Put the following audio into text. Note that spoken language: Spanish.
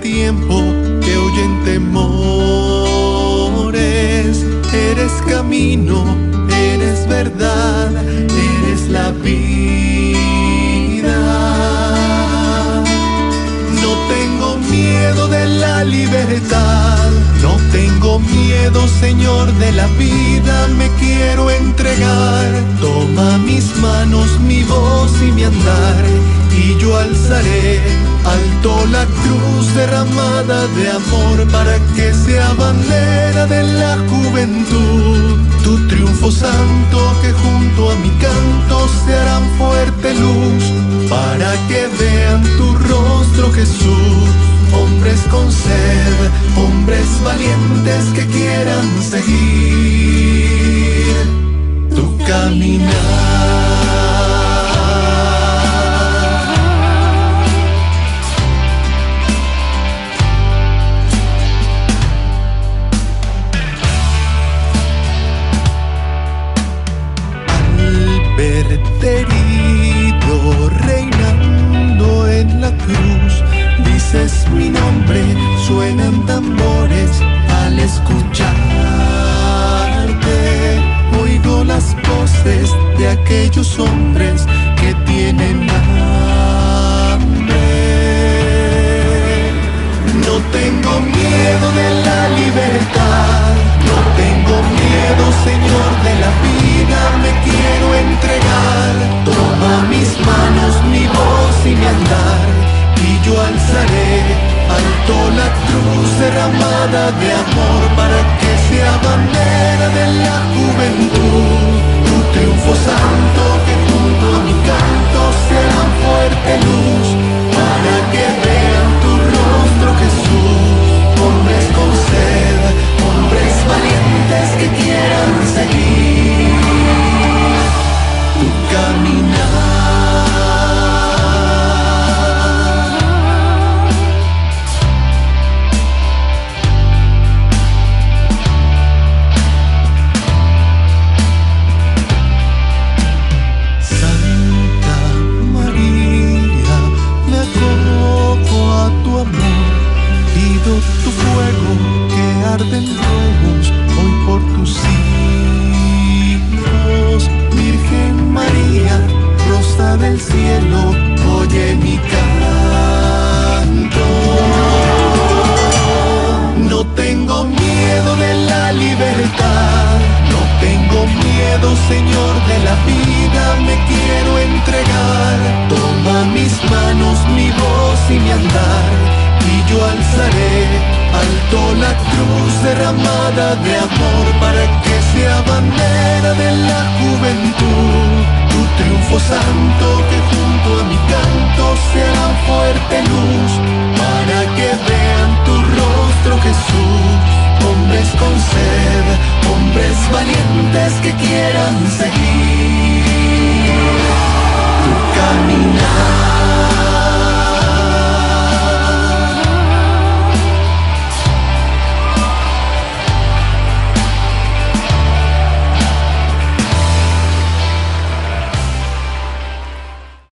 tiempo que huyen temores. Eres camino, eres verdad, eres la vida. No tengo miedo de la libertad, no tengo miedo, Señor, de la vida, me quiero entregar. Toma mis manos, mi voz y mi andar, y yo alzaré alto la cruz derramada de amor para que sea bandera de la juventud. Tu triunfo santo que junto a mi canto se harán fuerte luz para que vean tu rostro Jesús. Hombres con sed, hombres valientes que quieran seguir tu caminar. that they alto la cruz derramada de amor para que sea bandera de la juventud. Tu triunfo santo tu fuego que arde en fuegos hoy por tus hijos. Virgen María, rosa del cielo, oye mi canto. No tengo miedo de la libertad, no tengo miedo, Señor, de la vida, me quiero entregar. Toma mis manos, mi voz y mi andar, yo alzaré alto la cruz derramada de amor para que sea bandera de la juventud. Tu triunfo santo que junto a mi canto sea fuerte luz para que vean tu rostro Jesús hombres con sed, hombres valientes que quieran seguir.